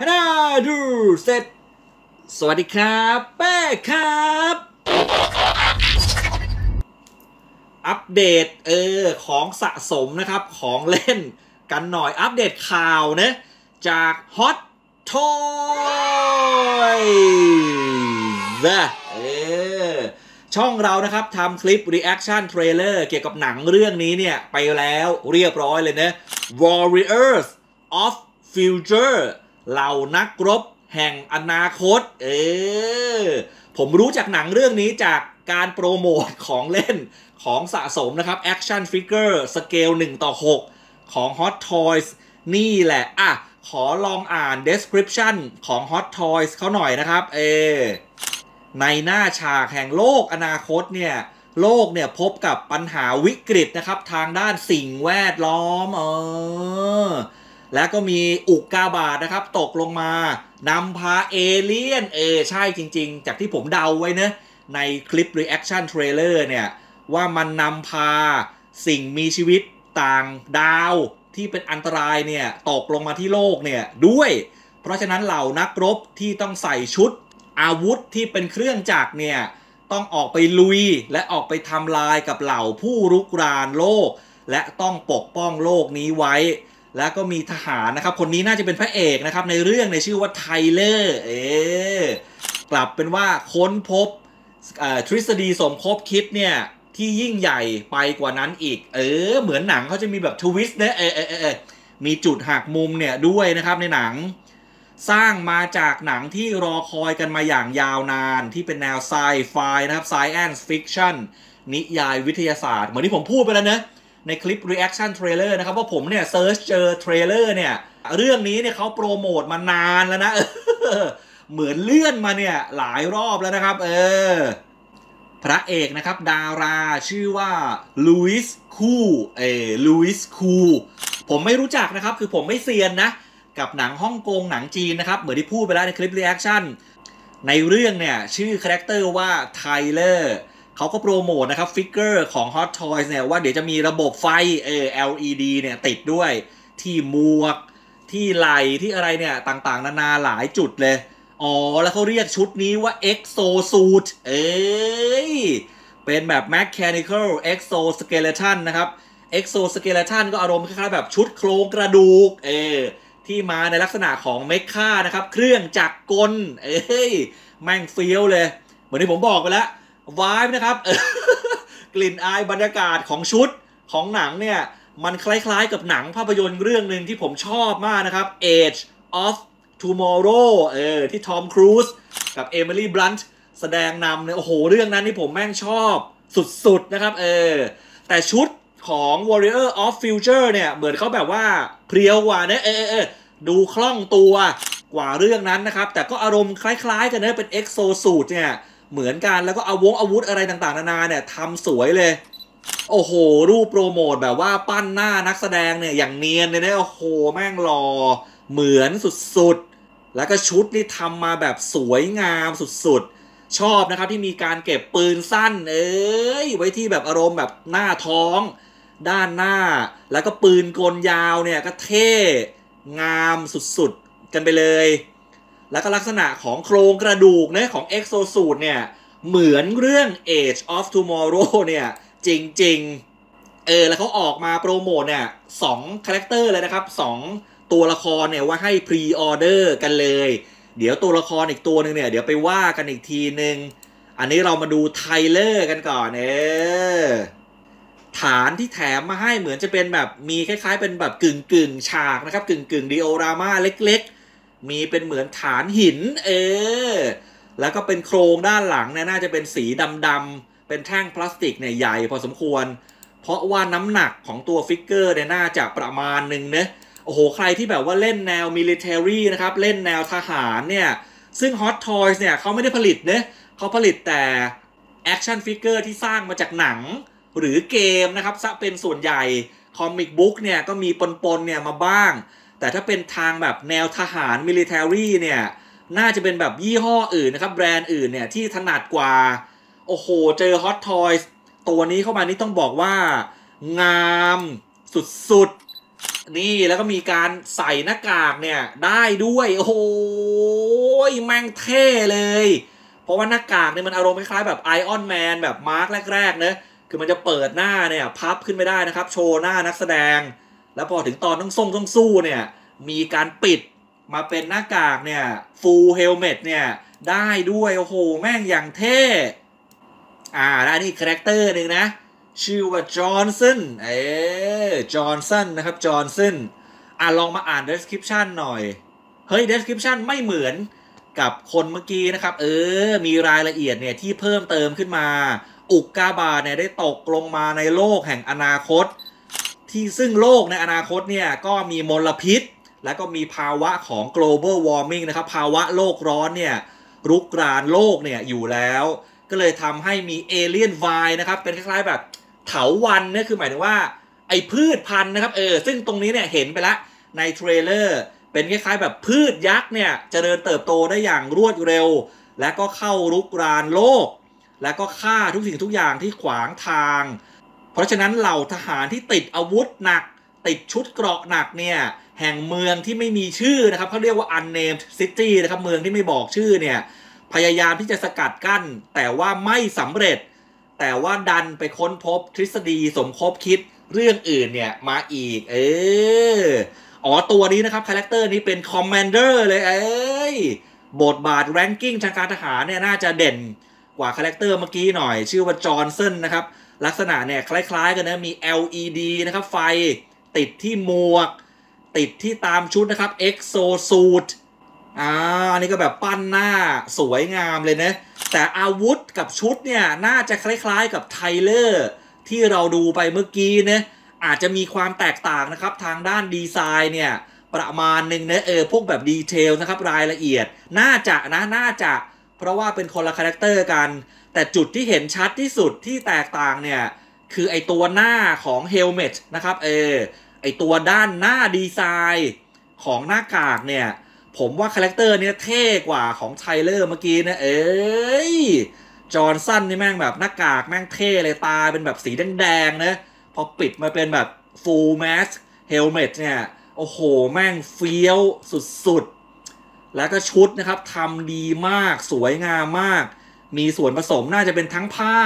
ฮันาดูเสร็จ สวัสดีครับแป้ครับ อัปเดตเออของสะสมนะครับของเล่นกันหน่อยอัปเดตข่าวนะจาก Hot Toys เออช่องเรานะครับทำคลิป reaction trailer เกี่ยวกับหนังเรื่องนี้เนี่ย ไปแล้วเรียบร้อยเลยนะ Warriors of Future เหล่านักรบแห่งอนาคต เออ ผมรู้จากหนังเรื่องนี้จากการโปรโมทของเล่นของสะสมนะครับ Action Figure สเกล1ต่อ 6 ของ Hot Toys นี่แหละ อะ ขอลองอ่าน description ของ Hot Toys เขาหน่อยนะครับ เออในหน้าฉากแห่งโลกอนาคตเนี่ย โลกเนี่ยพบกับปัญหาวิกฤตนะครับ ทางด้านสิ่งแวดล้อม เออ แล้วก็มีอุกกาบาตนะครับ ตกลงมานำพาเอเลี่ยนเอใช่จริง ๆ จากที่ผมเดาไว้นะในคลิป reaction trailer เนี่ย ว่ามันนำพาสิ่งมีชีวิตต่างดาวที่เป็นอันตรายเนี่ย ตกลงมาที่โลกเนี่ยด้วย เพราะฉะนั้นเหล่านักรบที่ต้องใส่ชุดอาวุธที่เป็นเครื่องจักรเนี่ย ต้องออกไปลุยและออกไปทำลายกับเหล่าผู้รุกรานโลก และต้องปกป้องโลกนี้ไว้ แล้วก็มีทหารนะครับ คนนี้น่าจะเป็นพระเอกนะครับ ในเรื่องในชื่อว่าไทเลอร์ เอกลับเป็นว่าค้นพบทฤษฎีสมคบคิดเนี่ยที่ยิ่งใหญ่ไปกว่านั้นอีก เออ เหมือนหนังเขาจะมีแบบทวิสต์นะเออเออเออมีจุดหักมุมเนี่ยด้วยนะครับในหนัง สร้างมาจากหนังที่รอคอยกันมาอย่างยาวนานที่เป็นแนวไซไฟนะครับ science fiction นิยายวิทยาศาสตร์ เหมือนที่ผมพูดไปแล้วเนะ ในคลิป reaction trailer นะครับว่าผมเนี่ย search เจอ trailer เนี่ย เรื่องนี้เนี่ยเขาโปรโมทมานานแล้วนะเหมือนเลื่อนมาเนี่ยหลายรอบแล้วนะครับ เออ พระเอกนะครับ ดาราชื่อว่าหลุยส์คูเอ หลุยส์คูผมไม่รู้จักนะครับ คือผมไม่เซียนนะ กับหนังฮ่องกงหนังจีนนะครับ เหมือนที่พูดไปแล้วในคลิป reactionในเรื่องเนี่ย ชื่อ character ว่าไทเลอร์ เขาก็โปรโมทนะครับ figure ของ Hot Toys เนี่ยว่าเดี๋ยวจะมีระบบไฟเออ LED เนี่ยติดด้วยที่หมวก ที่ไหล่ที่อะไรเนี่ยต่างๆ นานาหลายจุดเลย อ๋อ แล้วเขาเรียกชุดนี้ว่า Exosuit เอ้ย เป็นแบบ Mechanical Exoskeleton นะครับ Exoskeleton ก็อารมณ์คล้ายๆแบบชุดโครงกระดูก เออที่มาในลักษณะของเมคค่านะครับ เครื่องจักรกล เอ้ย แม่งเฟี้ยวเลย เหมือนที่ผมบอกไปแล้ว วายนะครับกลิ่นอายบรรยากาศของชุดของหนังเนี่ย มันคล้ายๆกับหนังภาพยนตร์เรื่องหนึ่งที่ผมชอบมากนะครับ Age of Tomorrow เออที่ทอมครูซกับเอมิลี่บลันท์แสดงนำเนี่ยโอ้โห เรื่องนั้นนี่ผมแม่งชอบสุดๆนะครับ เออ แต่ชุดของ Warrior of Future เนี่ย เหมือนเขาแบบว่าเพรียวกว่านะเออเออดูคล่องตัวกว่าเรื่องนั้นนะครับ แต่ก็อารมณ์คล้ายๆกันนะเป็น Exo Suit เนี่ย เหมือนกันแล้วก็เอาวงอาวุธอะไรต่างๆ นานาเนี่ยทำสวยเลย โอ้โห รูปโปรโมทแบบว่าปั้นหน้านักแสดงเนี่ยอย่างเนียนเลยนะโอ้โหแม่งหล่อเหมือนสุดๆ แล้วก็ชุดนี่ทำมาแบบสวยงามสุดๆ ชอบนะครับที่มีการเก็บปืนสั้น เอ้ยไว้ที่แบบอารมณ์แบบหน้าท้อง ด้านหน้า แล้วก็ปืนกลยาวเนี่ยก็เท่งามสุดๆ กันไปเลย แล้วก็ลักษณะของโครงกระดูกนะของ Exosuit เนี่ย เหมือนเรื่อง Edge of Tomorrow เนี่ย จริง ๆ เออ แล้วเขาออกมาโปรโมทเนี่ยสอง character เลยนะครับสองตัวละครเนี่ยว่าให้ pre-order กันเลย เดี๋ยวตัวละครอีกตัวหนึ่งเนี่ย เดี๋ยวไปว่ากันอีกทีหนึ่งอันนี้เรามาดูไทเลอร์กันก่อนเออฐานที่แถมมาให้เหมือนจะเป็นแบบมีคล้ายๆ เป็นแบบกึ่งกึ่งฉากนะครับ กึ่งกึ่ง diorama เล็ก ๆ มีเป็นเหมือนฐานหิน เออ แล้วก็เป็นโครงด้านหลังเนี่ยน่าจะเป็นสีดำๆ เป็นแท่งพลาสติกเนี่ยใหญ่พอสมควร เพราะว่าน้ำหนักของตัว figure เนี่ยน่าจะประมาณหนึ่งเนะโอ้โห ใครที่แบบว่าเล่นแนวมิลิเ a รีนะครับ เล่นแนวทหารเนี่ย ซึ่ง Hot Toys เนี่ยเขาไม่ได้ผลิตเนะเขาผลิตแต่ action figure ที่สร้างมาจากหนังหรือเกมนะครับซะเป็นส่วนใหญ่ comic book เนี่ยก็มีปนๆเนี่ยมาบ้าง แต่ถ้าเป็นทางแบบแนวทหารมิลิเ a รีเนี่ย น่าจะเป็นแบบยี่ห้ออื่นนะครับ แบรนด์อื่นเนี่ย ที่ถนัดกว่า โอ้โห เจอ Hot Toys ตัวนี้เข้ามานี่ต้องบอกว่า งามสุดๆ นี่แล้วก็มีการใส่หน้ากากเนี่ย ได้ด้วย โอ้โหแม่งเท่เลย เพราะว่าหน้ากากเนี่ยมันอารมณ์คล้ายๆแบบ Iron Man แบบ Mark แรกๆเนะคือมันจะเปิดหน้าเนี่ย พับขึ้นไม่ได้นะครับ โชว์หน้านักแสดง แล้วพอถึงตอนต้องส่งต้องสู้เนี่ย มีการปิดมาเป็นหน้ากากเนี่ย full helmet เนี่ยได้ด้วย โอ้โห แม่งอย่างเท่ อ่าแล้วนี่ character หนึ่งนะ ชื่อว่าจอห์นสันเออจอห์นสันนะครับจอห์นสันอ่าลองมาอ่าน description หน่อย เฮ้ย description ไม่เหมือนกับคนเมื่อกี้นะครับ เออ มีรายละเอียดเนี่ยที่เพิ่มเติมขึ้นมา อุกกาบาตเนี่ยได้ตกลงมาในโลกแห่งอนาคต ที่ซึ่งโลกในอนาคตเนี่ยก็มีมลพิษ และก็มีภาวะของ global warming นะครับ ภาวะโลกร้อนเนี่ยรุกรานโลกเนี่ยอยู่แล้ว ก็เลยทำให้มีเอเลียนไวนะครับ เป็นคล้ายๆแบบเถาวันเนี่ยคือหมายถึงว่า ไอ้พืชพันธุ์นะครับเออซึ่งตรงนี้เนี่ยเห็นไปแล้วในเทรลเลอร์เป็นคล้ายๆแบบพืชยักษ์เนี่ยจเจริญเติบโตได้อย่างรวดเร็ว และก็เข้ารุกรานโลก และก็ฆ่าทุกสิ่งทุกอย่างที่ขวางทาง เพราะฉะนั้นเหล่าทหารที่ติดอาวุธหนัก ติดชุดเกราะหนักเนี่ยแห่งเมืองที่ไม่มีชื่อนะครับเขาเรียกว่า unnamed city นะครับเมืองที่ไม่บอกชื่อเนี่ยพยายามที่จะสกัดกั้น แต่ว่าไม่สำเร็จ แต่ว่าดันไปค้นพบทฤษฎีสมคบคิดเรื่องอื่นเนี่ยมาอีก เอออ๋อตัวนี้นะครับ character นี้เป็น commander เลยเอ้ยบทบาท ranking ทางการทหารเนี่ยน่าจะเด่น กว่า character เมื่อกี้หน่อย ชื่อว่าจอห์นสันนะครับ ลักษณะเนี่ยคล้ายๆกันนะมี LED นะครับไฟติดที่หมวก ติดที่ตามชุดนะครับ Exo Suit อ่าอันนี้ก็แบบปั้นหน้าสวยงามเลยนะ แต่อาวุธกับชุดเนี่ย น่าจะคล้ายๆกับไทเลอร์ที่เราดูไปเมื่อกี้นะอาจจะมีความแตกต่างนะครับ ทางด้านดีไซน์เนี่ย ประมาณหนึ่งนะเออพวกแบบ detail นะครับรายละเอียด น่าจะนะน่าจะ เพราะว่าเป็นคนละ character กัน แต่จุดที่เห็นชัดที่สุดที่แตกต่างเนี่ย คือไอตัวหน้าของ helmet นะครับเออไอตัวด้านหน้าดีไซน์ของหน้ากากเนี่ย ผมว่า character เนี่ยเท่กว่าของไทเลอร์เมื่อกี้นะเอ้ยจอห์นสันนี่แม่งแบบหน้ากากแม่งเท่เลยตาเป็นแบบสีแดงๆนะพอปิดมาเป็นแบบ full mask helmet เนี่ย โอ้โห แม่งเฟี้ยวสุดๆ แล้วก็ชุดนะครับทำดีมากสวยงามมาก มีส่วนผสมน่าจะเป็นทั้งผ้า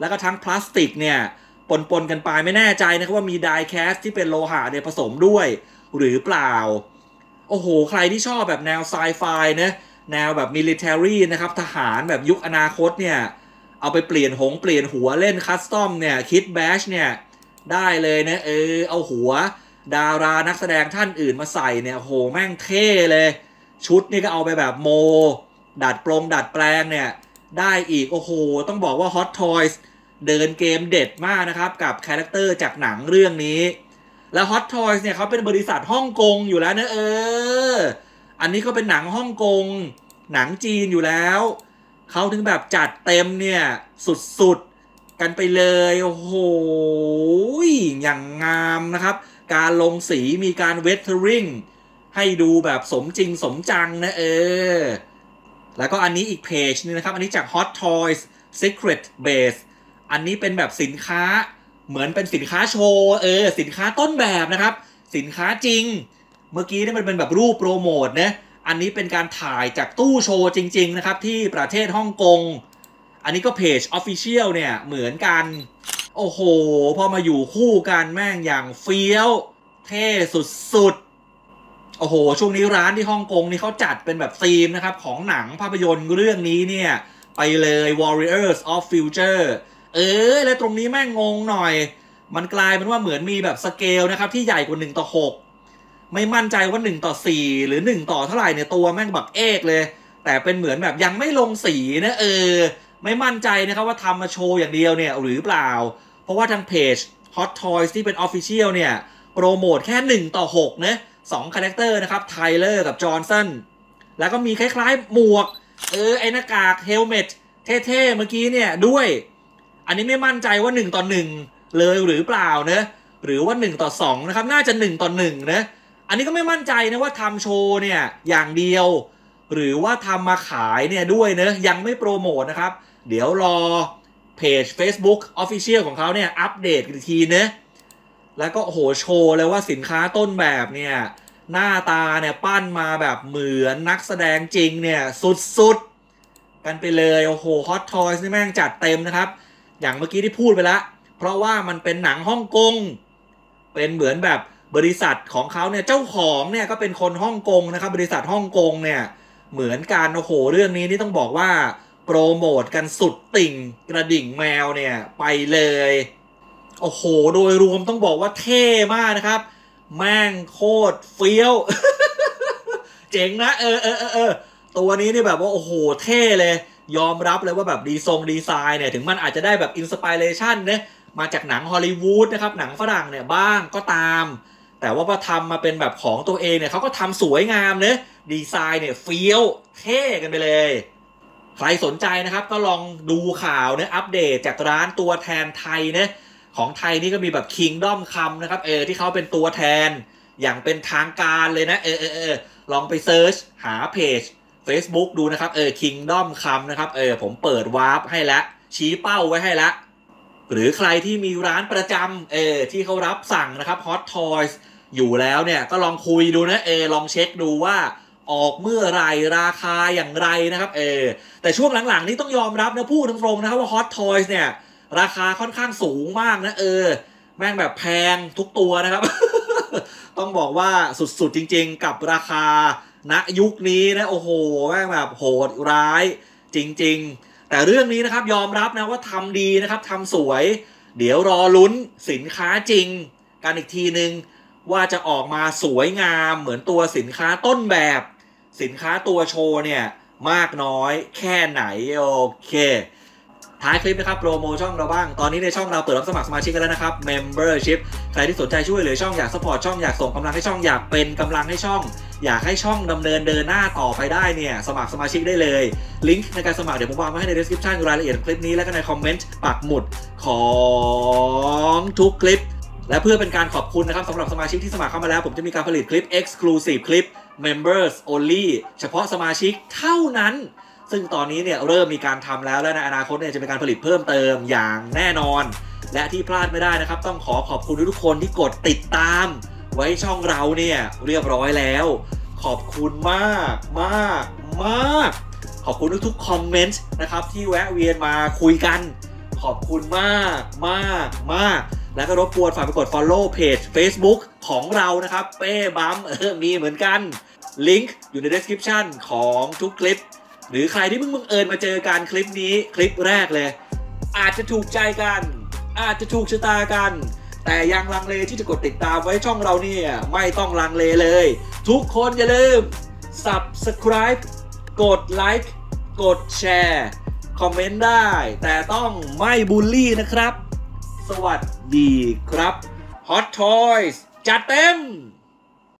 แล้วก็ทั้งพลาสติกเนี่ยปนๆกันไปไม่แน่ใจนะครับว่ามี die-cast ที่เป็นโลหะเนี่ยผสมด้วย หรือเปล่า โอ้โห ใครที่ชอบแบบแนวไซไฟนะแนวแบบ military นะครับทหารแบบยุคอนาคตเนี่ย เอาไปเปลี่ยนหงเปลี่ยนหัวเล่น custom เนี่ย kitbash เนี่ย ได้เลยนะเออเอาหัว ดารานักแสดงท่านอื่นมาใส่เนี่ยโหแม่งเท่เลย ชุดนี่ก็เอาไปแบบโม ดัดปรงดัดแปลงเนี่ย ได้อีกโอ้โห ต้องบอกว่า Hot Toys เดินเกมเด็ดมากนะครับ กับ character จากหนังเรื่องนี้ แล้ว Hot Toys เนี่ยเขาเป็นบริษัทฮ่องกงอยู่แล้วนะเออ อันนี้ก็เป็นหนังฮ่องกง หนังจีนอยู่แล้ว เขาถึงแบบจัดเต็มเนี่ย สุดๆ กันไปเลย โอ้โห อย่างงามนะครับ การลงสีมีการเวทเทอริง ให้ดูแบบสมจริงสมจังนะเออ แล้วก็อันนี้อีกเพจนึงนะครับ อันนี้จาก Hot Toys Secret Base อันนี้เป็นแบบสินค้าเหมือนเป็นสินค้าโชว์เออ สินค้าต้นแบบนะครับ สินค้าจริง เมื่อกี้นี่มันเป็นแบบรูปโปรโมทนะอันนี้เป็นการถ่ายจากตู้โชว์จริง ๆ นะครับ ที่ประเทศฮ่องกง อันนี้ก็เพจ Official เนี่ยเหมือนกัน โอ้โห พอมาอยู่คู่กันแม่งอย่างเฟี้ยว เท่สุดๆ โอ้โห ช่วงนี้ร้านที่ฮ่องกงนี่เขาจัดเป็นแบบธีมนะครับ ของหนังภาพยนตร์เรื่องนี้เนี่ย ไปเลย Warriors of Future เออ แล้วตรงนี้แม่งงงหน่อย มันกลายเป็นว่าเหมือนมีแบบสเกลนะครับ ที่ใหญ่กว่า 1 ต่อ 6 ไม่มั่นใจว่า 1 ต่อ 4 หรือ 1 ต่อเท่าไหร่เนี่ยตัวแม่งบักเอกเลย แต่เป็นเหมือนแบบยังไม่ลงสีนะเออ ไม่มั่นใจนะครับว่าทำมาโชว์อย่างเดียวเนี่ยหรือเปล่า เพราะว่าทางเพจ Hot Toys ที่เป็น Official เนี่ยโปรโมทแค่ 1 ต่อ6นะ สอง character นะครับไทเลอร์กับจอห์นสันแล้วก็มีคล้ายๆ หมวก เออ ไอหน้ากาก helmet เท่ๆ เมื่อกี้เนี่ยด้วย อันนี้ไม่มั่นใจว่า 1 ต่อ 1 เลยหรือเปล่าเนะหรือว่า 1 ต่อ 2 นะครับ น่าจะ 1 ต่อ 1 นะ อันนี้ก็ไม่มั่นใจนะว่าทำโชว์เนี่ยอย่างเดียว หรือว่าทำมาขายเนี่ยด้วยเนะยังไม่โปรโมทนะครับ เดี๋ยวรอเพจ Facebook Official ของเขาเนี่ยอัปเดตอีกทีเนะ แล้วก็โหโชว์เลยว่าสินค้าต้นแบบเนี่ย หน้าตาเนี่ยปั้นมาแบบเหมือนนักแสดงจริงเนี่ยสุดๆ กันไปเลยโอ้โหฮอตทอยส์นี่แม่งจัดเต็มนะครับ อย่างเมื่อกี้ที่พูดไปแล้วเพราะว่ามันเป็นหนังฮ่องกงเป็นเหมือนแบบบริษัทของเขาเนี่ยเจ้าของเนี่ยก็เป็นคนฮ่องกงนะครับบริษัทฮ่องกงเนี่ยเหมือนกันโอ้โหเรื่องนี้นี่ต้องบอกว่าโปรโมทกันสุดติ่งกระดิ่งแมวเนี่ยไปเลย โอ้โห โดยรวมต้องบอกว่าเท่มากนะครับ แม่งโคตรเฟี้ยว เจ๋งนะ เออเออเออเออตัวนี้นี่แบบว่า โอ้โห เท่เลย ยอมรับเลยว่าแบบดีทรงดีไซน์เนี่ย ถึงมันอาจจะได้แบบอินสปิเรชันเนี่ยมาจากหนังฮอลลีวูดนะครับ หนังฝรั่งเนี่ยบ้างก็ตาม แต่ว่าพอทำมาเป็นแบบของตัวเองเนี่ยเขาก็ทำสวยงามเนะดีไซน์เนี่ยเฟี้ยว เท่กันไปเลยใครสนใจนะครับก็ลองดูข่าวเนี่ยอัปเดตจากร้านตัวแทนไทยเนี่ย ของไทยนี่ก็มีแบบ Kingdom คำนะครับเออที่เขาเป็นตัวแทน อย่างเป็นทางการเลยนะเออเออเออลองไป search หาเพจ Facebook ดูนะครับเออ Kingdom คำนะครับเออผมเปิดวาร์ปให้แล้วชี้เป้าไว้ให้แล้วหรือใครที่มีร้านประจำเออที่เขารับสั่งนะครับ Hot Toys อยู่แล้วเนี่ยก็ลองคุยดูนะเออลองเช็คดูว่าออกเมื่อไรราคาอย่างไรนะครับเออแต่ช่วงหลังๆ นี้ต้องยอมรับนะพูดตรงๆนะครับว่า Hot Toys เนี่ย ราคาค่อนข้างสูงมากนะเออ แม่งแบบแพงทุกตัวนะครับ ต้องบอกว่าสุดๆจริงๆ กับราคาณยุคนี้นะโอ้โหแม่งแบบโหดร้ายจริง ๆ แต่เรื่องนี้นะครับยอมรับนะว่าทำดีนะครับทำสวย เดี๋ยวรอลุ้นสินค้าจริง กันอีกทีนึงว่าจะออกมาสวยงามเหมือนตัวสินค้าต้นแบบ สินค้าตัวโชว์เนี่ย มากน้อยแค่ไหน โอเค ท้ายคลิปนะครับโปรโมช่องเราบ้าง ตอนนี้ในช่องเราเปิดรับสมัครสมาชิกกันแล้วนะครับ Membership ใครที่สนใจช่วยเหลือช่องอยากสปอร์ตช่องอยากส่งกำลังให้ช่องอยากเป็นกำลังให้ช่อง อยากให้ช่องดำเนินเดินหน้าต่อไปได้เนี่ยสมัครสมาชิกได้เลย ลิงก์ในการสมัครเดี๋ยวผมวางไว้ให้ใน description รายละเอียดคลิปนี้แล้วก็ในคอมเมนต์ปักหมุดของทุกคลิป และเพื่อเป็นการขอบคุณนะครับสำหรับสมาชิกที่สมัครเข้ามาแล้ว ผมจะมีการผลิตคลิป Exclusive คลิป Members Only เฉพาะสมาชิกเท่านั้น ซึ่งตอนนี้เนี่ยเริ่มมีการทำแล้วและในอนาคตเนี่ยจะมีการผลิตเพิ่มเติมอย่างแน่นอน และที่พลาดไม่ได้นะครับ ต้องขอขอบคุณทุกคนที่กดติดตาม ไว้ช่องเราเนี่ยเรียบร้อยแล้ว ขอบคุณมากมากมากขอบคุณทุกๆคอมเมนต์นะครับที่แวะเวียนมาคุยกัน ขอบคุณมากมากมากแล้วก็รบกวนฝากไปกด follow page Facebook ของเรานะครับ เป้บัมเออมีเหมือนกัน ลิงก์อยู่ใน description ของทุกคลิป หรือใครที่เพิ่งบังเอิญมาเจอการคลิปนี้คลิปแรกเลย อาจจะถูกใจกัน อาจจะถูกชะตากัน แต่ยังลังเลที่จะกดติดตามไว้ช่องเราเนี่ยไม่ต้องลังเลเลย ทุกคนอย่าลืม subscribe กดไลค์กดแชร์คอมเมนต์ได้ แต่ต้องไม่บูลลี่นะครับ สวัสดีครับ Hot Toys จัดเต็ม